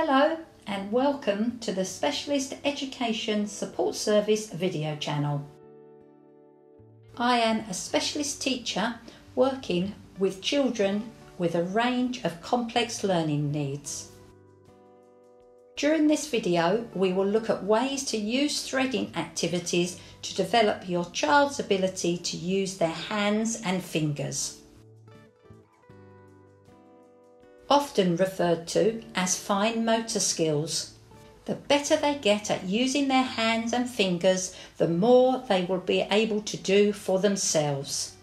Hello and welcome to the Specialist Education Support Service video channel. I am a specialist teacher working with children with a range of complex learning needs. During this video, we will look at ways to use threading activities to develop your child's ability to use their hands and fingers. Often referred to as fine motor skills. The better they get at using their hands and fingers, the more they will be able to do for themselves.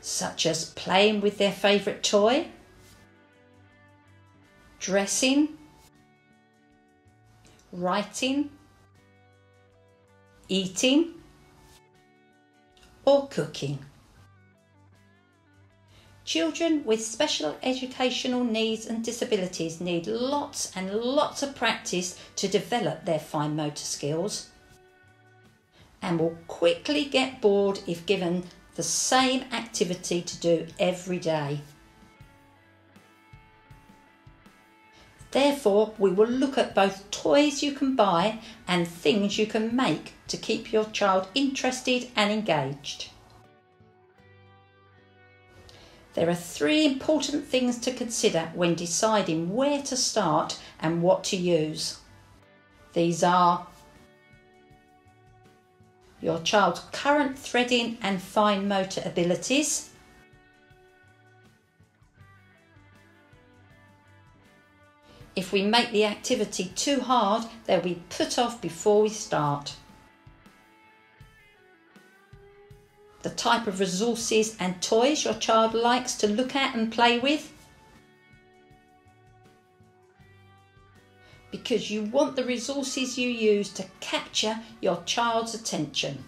Such as playing with their favourite toy, dressing, writing, eating, or cooking. Children with special educational needs and disabilities need lots and lots of practice to develop their fine motor skills and will quickly get bored if given the same activity to do every day. Therefore, we will look at both toys you can buy and things you can make to keep your child interested and engaged. There are three important things to consider when deciding where to start and what to use. These are your child's current threading and fine motor abilities, If we make the activity too hard, they'll be put off before we start. The type of resources and toys your child likes to look at and play with. Because you want the resources you use to capture your child's attention.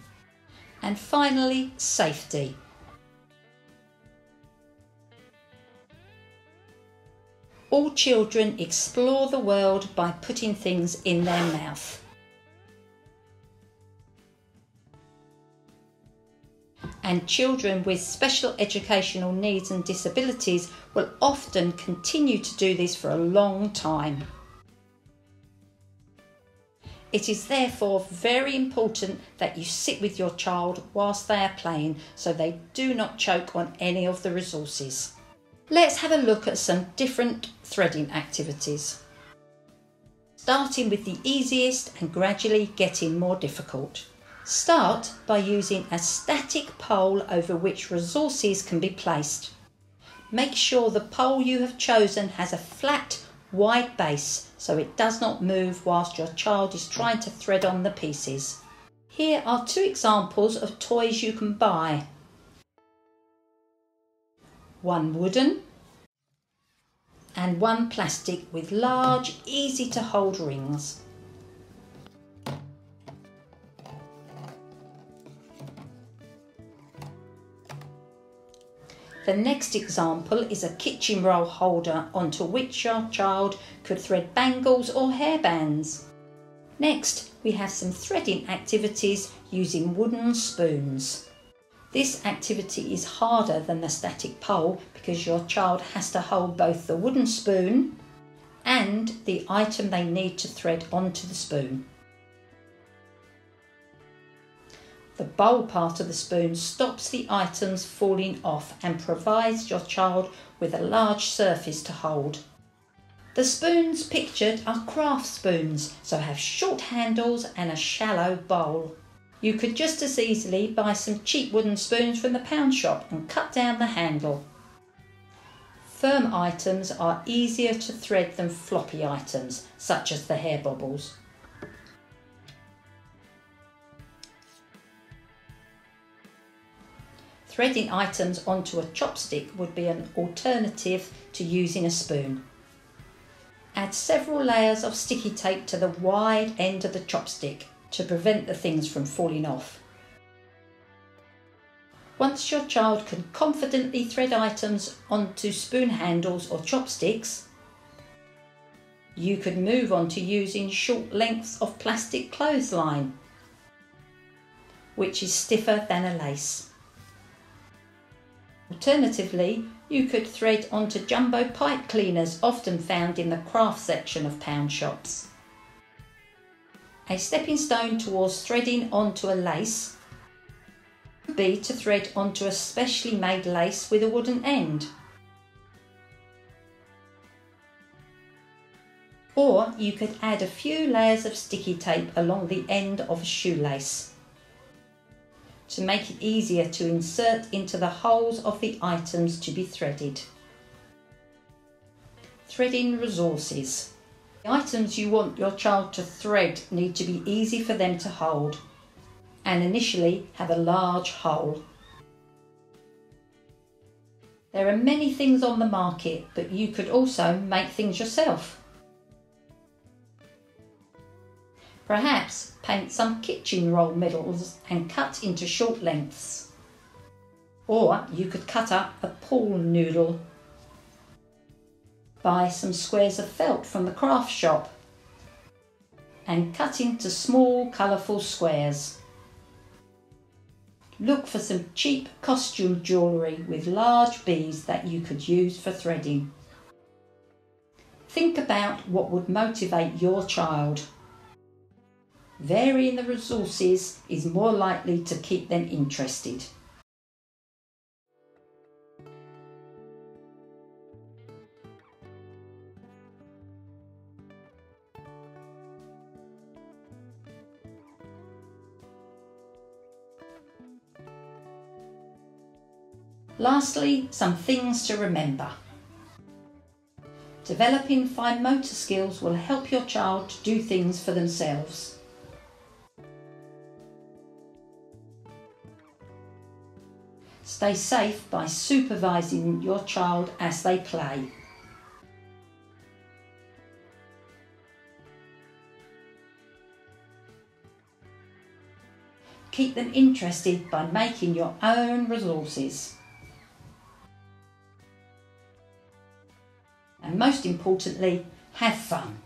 And finally, safety. All children explore the world by putting things in their mouth. And children with special educational needs and disabilities will often continue to do this for a long time. It is therefore very important that you sit with your child whilst they are playing so they do not choke on any of the resources. Let's have a look at some different threading activities. Starting with the easiest and gradually getting more difficult. Start by using a static pole over which resources can be placed. Make sure the pole you have chosen has a flat, wide base so it does not move whilst your child is trying to thread on the pieces. Here are two examples of toys you can buy one wooden and one plastic with large, easy to hold rings. The next example is a kitchen roll holder onto which your child could thread bangles or hairbands. Next, we have some threading activities using wooden spoons. This activity is harder than the static pole because your child has to hold both the wooden spoon and the item they need to thread onto the spoon. The bowl part of the spoon stops the items falling off and provides your child with a large surface to hold. The spoons pictured are craft spoons, so have short handles and a shallow bowl. You could just as easily buy some cheap wooden spoons from the pound shop and cut down the handle. Firm items are easier to thread than floppy items, such as the hair bobbles. Threading items onto a chopstick would be an alternative to using a spoon. Add several layers of sticky tape to the wide end of the chopstick to prevent the things from falling off. Once your child can confidently thread items onto spoon handles or chopsticks, you could move on to using short lengths of plastic clothesline, which is stiffer than a lace. Alternatively, You could thread onto jumbo pipe cleaners often found in the craft section of pound shops. A stepping stone towards threading onto a lace would be to thread onto a specially made lace with a wooden end. Or you could add a few layers of sticky tape along the end of a shoelace to make it easier to insert into the holes of the items to be threaded. Threading resources. The items you want your child to thread need to be easy for them to hold and initially have a large hole. There are many things on the market, but you could also make things yourself. Perhaps paint some kitchen roll middles and cut into short lengths. Or you could cut up a pool noodle. Buy some squares of felt from the craft shop and cut into small colourful squares. Look for some cheap costume jewellery with large beads that you could use for threading. Think about what would motivate your child. Varying the resources is more likely to keep them interested. Lastly, some things to remember. Developing fine motor skills will help your child to do things for themselves. Stay safe by supervising your child as they play. Keep them interested by making your own resources. And most importantly, have fun.